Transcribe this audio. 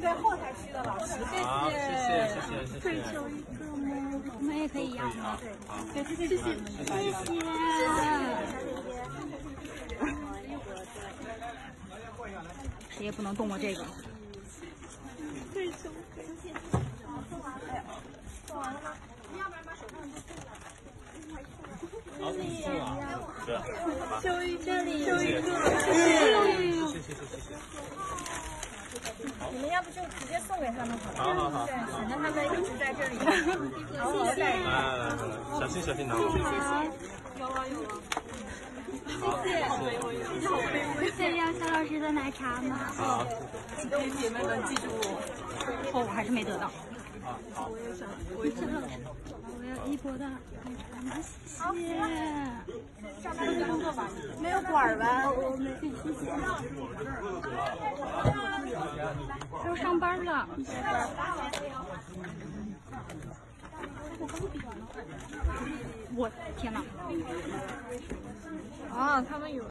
对后台区的老师，好，谢谢谢谢谢。可以谢。求一个吗？我们也可以要吗？好，对，谢谢。谢谢。谢谢。谁也不能动我这个。好，送啊，是，好吧，求一这里求一个，谢谢谢谢谢谢谢。你们要不就直接送给他们好了，好好好，对，省得他们一直在这里好好待着。来来来，小心小心拿。好，谢。谢。可以要肖老师的奶茶吗？好，给姐妹们记住我。哦，我还是没得到。好，好。我要一波的奶茶？谢。谢。上班工作吧？没有管儿吧？我没谢谢。要上班了。我天哪！啊，他们有。